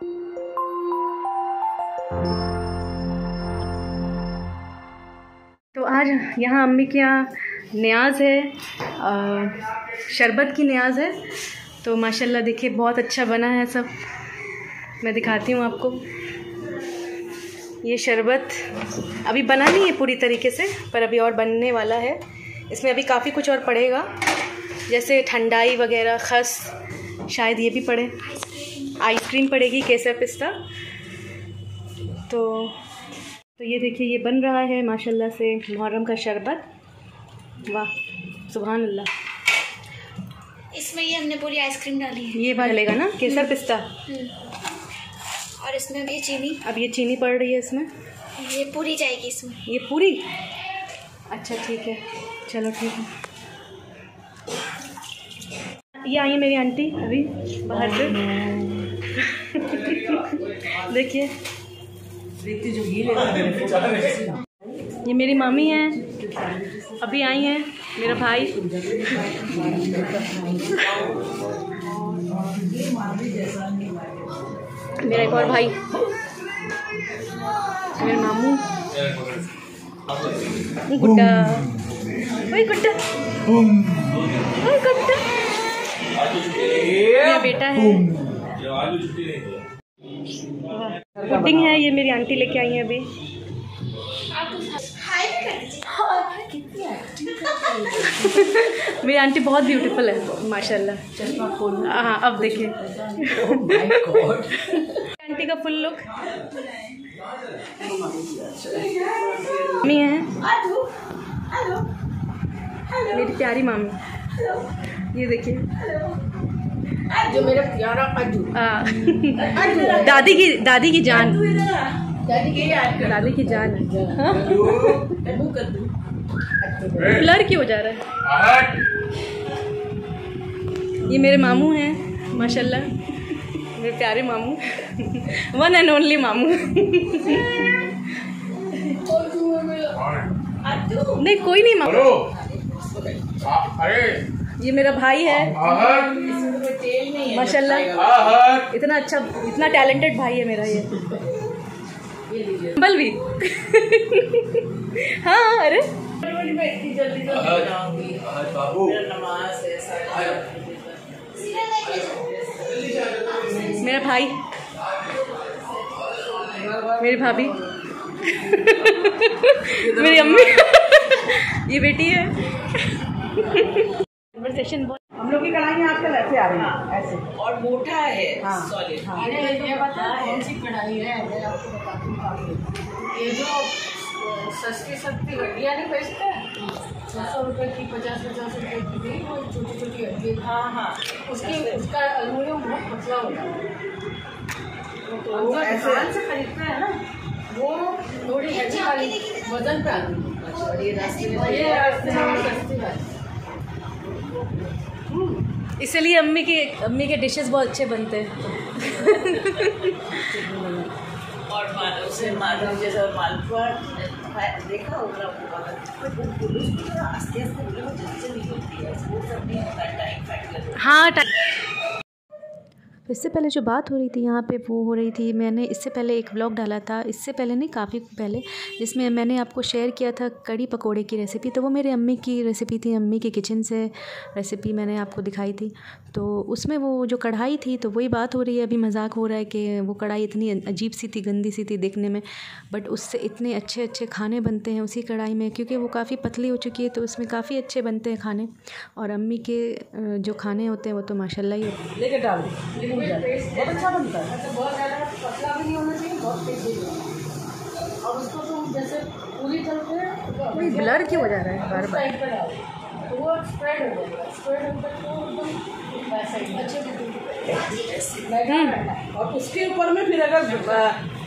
तो आज यहाँ अम्मी के यहाँ न्याज है शरबत की न्याज है। तो माशाल्लाह देखिए, बहुत अच्छा बना है सब। मैं दिखाती हूँ आपको। ये शरबत अभी बना नहीं है पूरी तरीके से, पर अभी और बनने वाला है। इसमें अभी काफ़ी कुछ और पड़ेगा, जैसे ठंडाई वगैरह, खस, शायद ये भी पड़े। आइसक्रीम पड़ेगी केसर पिस्ता। तो तो ये देखिए ये बन रहा है माशाल्लाह से मुहर्रम का शरबत। वाह सुबहान अल्लाह इसमें ये हमने पूरी आइसक्रीम डाली है। ये डालेगा ना केसर पिस्ता? और इसमें भी चीनी। अब ये चीनी पड़ रही है इसमें? ये पूरी जाएगी इसमें। ये पूरी? अच्छा ठीक है। चलो ठीक है। ये आई है मेरी आंटी अभी बाहर से। देखिए। ये मेरी मामी है। अभी आई हैं मेरा भाई। मेरा एक और भाई। मेरे मामू। गुड्डा। ओए गुड्डा। ओए गुड्डा। मेरा बेटा है। पुडिंग है, ये मेरी आंटी लेके आई है अभी। मेरी आंटी बहुत ब्यूटीफुल है, माशाल्लाह। हाँ अब देखिए। आंटी का फुल लुक मम्मी है? मेरी प्यारी मामी। ये देखिए। जो मेरा प्यारा अजू। हाँ। दादी की दादी की जान। दादी के याद कर। दादी की जान। हाँ? ब्लर क्यों हो जा रहा है? ये मेरे मामू हैं माशाल्लाह। मेरे प्यारे मामू। वन एंड ओनली मामू। नहीं कोई नहीं मामू। अरे। ये मेरा भाई है। है माशाल्लाह। इतना अच्छा इतना टैलेंटेड भाई है मेरा ये। बल भी हाँ अरे। है सारा मेरा भाई। मेरी भाभी। मेरी अम्मी। ये बेटी है। कन्वर्सेशन बहुत हम लोग की कढ़ाई आजकल ऐसे आ रही है ऐसे। और मोटा है हाँ। सॉलिड हाँ। ये ये बता कौन सी कढ़ाई है? मैं आपको बताती हूँ ये जो सस्ती सस्ती हड्डियाँ नहीं बेचते हैं छः सौ रुपये की पचास पचास रुपये की भी वो छोटी छोटी हड्डी हाँ। हाँ उसकी उसका एल्यूमिनियम बहुत पतला होता है। तो हम ऐसे- से खरीदते हैं ना? वो थोड़ी हैवी वाली वज़न पे आती है। ये रास्ते में ये रास्ते में सस्ती है इसलिए अम्मी की अम्मी के डिशेस बहुत अच्छे बनते हैं। और माधव जैसा मालपुआ देखा होगा है। हाँ इससे पहले जो बात हो रही थी यहाँ पे वो हो रही थी, मैंने इससे पहले एक व्लॉग डाला था, इससे पहले नहीं, काफ़ी पहले, जिसमें मैंने आपको शेयर किया था कड़ी पकोड़े की रेसिपी तो वो मेरे अम्मी की रेसिपी थी, अम्मी के किचन से रेसिपी मैंने आपको दिखाई थी। तो उसमें वो जो कढ़ाई थी तो वही बात हो रही है, अभी मज़ाक हो रहा है कि वो कढ़ाई इतनी अजीब सी थी, गंदी सी थी देखने में बट उससे इतने अच्छे अच्छे खाने बनते हैं उसी कढ़ाई में, क्योंकि वो काफ़ी पतली हो चुकी है तो उसमें काफ़ी अच्छे बनते हैं खाने, और अम्मी के जो खाने होते हैं, वो तो माशाल्लाह ही होते हैं। जाए बहुत अच्छा बनता है। अच्छा बहुत ज़्यादा पतला भी नहीं होना चाहिए बहुत तेज भी नहीं होना और उसको तुम जैसे पूरी तलते हैं। ब्लर क्यों हो जा रहा है बार बार तो वो स्प्रेड हो जाएगा स्प्रेड होकर तो एकदम वैसा ही अच्छे से और उसके ऊपर में फिर अगर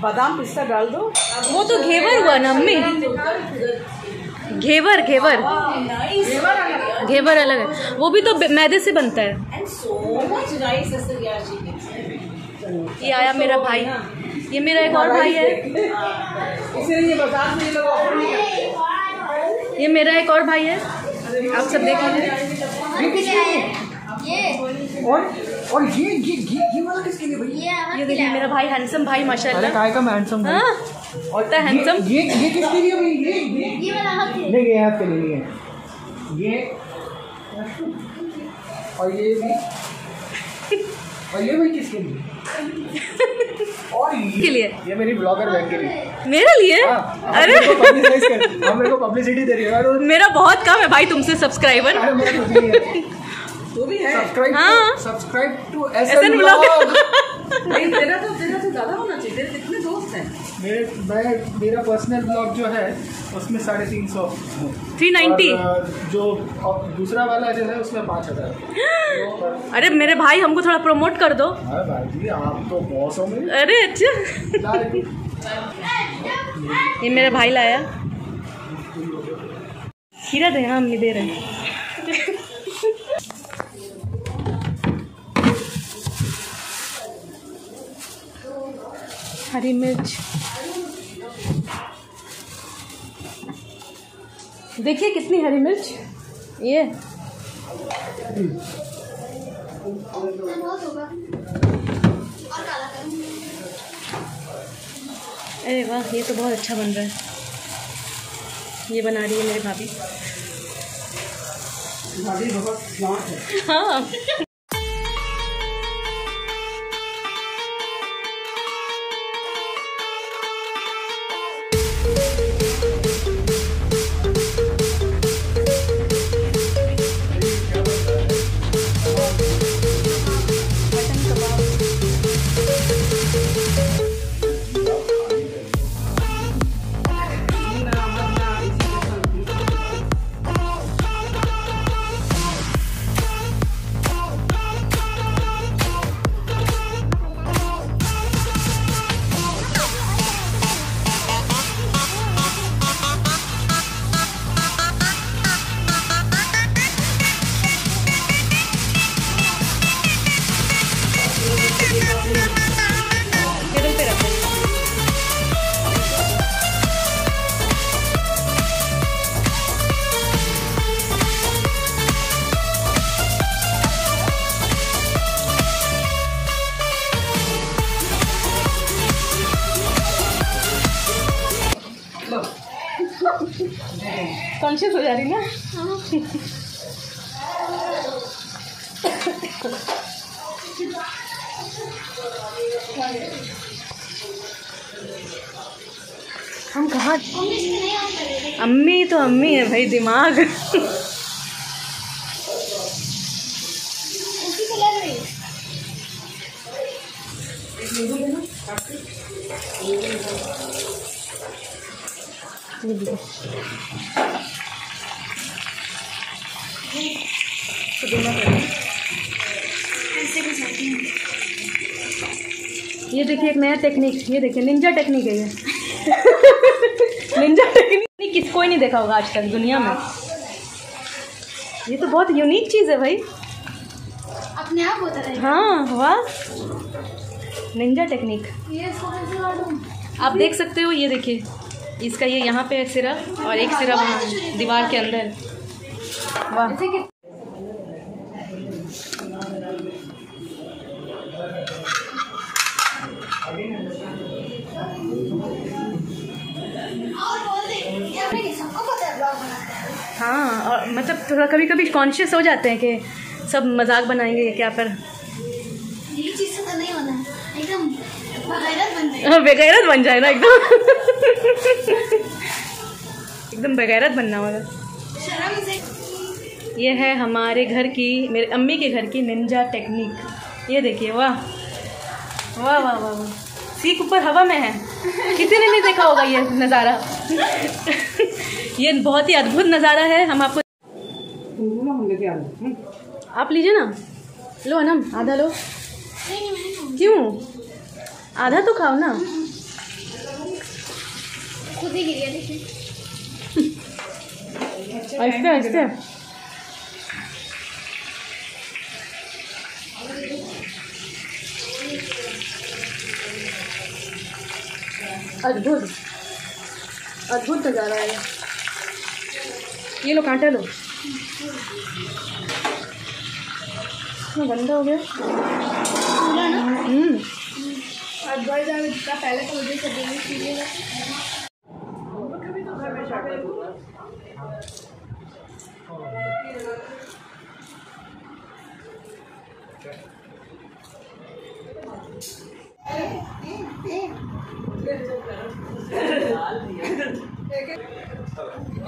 बादाम पिस्ता डाल दो। वो तो घेवर हुआ ना अम्मी घेवर घेवर। घेवर अलग है। वो भी तो मैदे से बनता है। ये आया मेरा भाई। ये मेरा एक और भाई है। इसीलिए ये मेरा एक और भाई है। आप सब देख लीजिए। और और ये ये ये ये वाला किसके लिए भाई ये ये देखिए मेरा भाई हैंडसम भाई अरे माशाल्लाह काय का हैंडसम हाँ? और इतना handsome। ये ये ये किसके लिए भाई ये ये। ये वाला हाथ है नहीं ये आपके लिए नहीं है। ये और ये भी। और ये भाई किसके लिए? और ये के लिए? ये मेरी ब्लॉगर बहन के लिए। मेरे लिए? आ, अरे। को publicize कर हम मेरे को पब्लिसिटी दे रही है। मेरा बहुत कम है भाई तुमसे सब्सक्राइबर तो है। तू भी है। सब्सक्राइब हाँ। Subscribe to SN. ब्लॉग नहीं तेरा तो तेरा तो ज़्यादा होना चाहिए तेरे कितने दोस्त हैं मेरे मैं मेरा पर्सनल ब्लॉग जो है उसमें साढ़े तीन सौ। थ्री नाइन्टी जो दूसरा वाला जो है उसमें पाँच हज़ार। अरे मेरे भाई हमको थोड़ा प्रमोट कर दो। हाँ भाई जी आप तो बॉस हो मेरे। अरे अच्छा। ये मेरा भाई लाया। खीरा दे हाँ अम्मी दे रहे हैं हरी मिर्च। देखिए कितनी हरी मिर्च। ये। अरे वाह ये तो बहुत अच्छा बन रहा है। ये बना रही है मेरी भाभी। भाभी बहुत स्मार्ट है। हो जा रही ना? हम कहाँ अम्मी तो अम्मी है भाई दिमाग। ये देखो। देना पड़ेगा ऐसे भी चलती हूँ ये देखिए एक नया टेक्निक ये देखिए निंजा टेक्निक है ये। निंजा टेक्निक किस कोई नहीं देखा होगा आज तक दुनिया में। ये तो बहुत यूनिक चीज़ है भाई। अपने आप होता रहेगा। हाँ वाह निंजा टेक्निक ये आप देख सकते हो ये देखिए। इसका ये यहाँ पे है सिरा और एक सिरा वहाँ दीवार के अंदर। है और मतलब थोड़ा कभी कभी कॉन्शियस हो जाते हैं कि सब मज़ाक बनाएँगे क्या पर ये चीज़ से तो नहीं होना। एकदम बगैरत बन जाए हाँ, बेगैरत बन जाए ना एकदम। एकदम बेगैरत बनना होगा शर्म से ये है हमारे घर की मेरे अम्मी के घर की निंजा टेक्निक। ये देखिए वाह। वाह वाह वाह वाह। सीख ऊपर हवा में है। किसी ने नहीं देखा होगा ये नज़ारा? ये बहुत ही अद्भुत नज़ारा है। हम आपको आप लीजिए ना। लो अनम आधा लो। क्यों? आधा तो खाओ ना। खुद ही गिर गया देखिए। ऐसे ऐसे अद्भुत। अद्भुत नज़ारा है। ये। लो कांटा लो। हाँ, गंदा हो गया। हम्म। पहले तो मुझे सब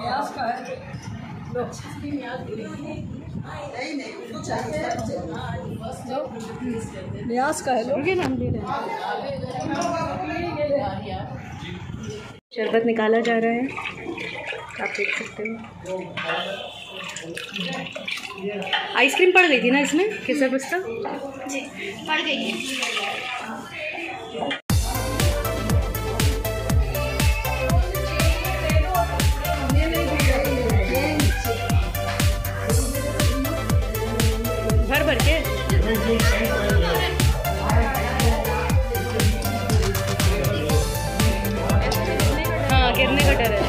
न्यास का है। लो। न्यास का है। लो। रुकिए ले रहे शरबत निकाला जा रहा है। आप देख सकते हो। आइसक्रीम पड़ गई थी ना इसमें? केसर पिस्ता? जी पड़ गई गिरने का डर है?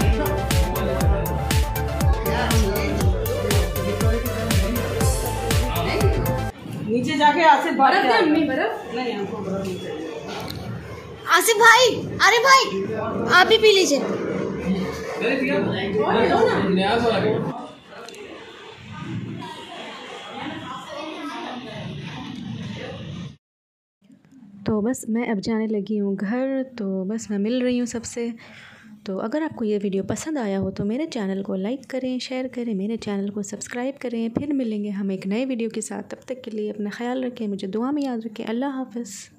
नीचे जाके आसिफ बर्फ़ है अम्मी बर्फ़? नहीं हमको बर्फ़ नहीं चाहिए। आसिफ भाई अरे भाई आप भी पी लीजिए। तो बस मैं अब जाने लगी हूँ घर तो बस मैं मिल रही हूँ सबसे। तो अगर आपको ये वीडियो पसंद आया हो तो मेरे चैनल को लाइक करें, शेयर करें, मेरे चैनल को सब्सक्राइब करें। फिर मिलेंगे हम एक नए वीडियो के साथ। तब तक के लिए अपना ख्याल रखें, मुझे दुआ में याद रखें। अल्लाह हाफ़िज़।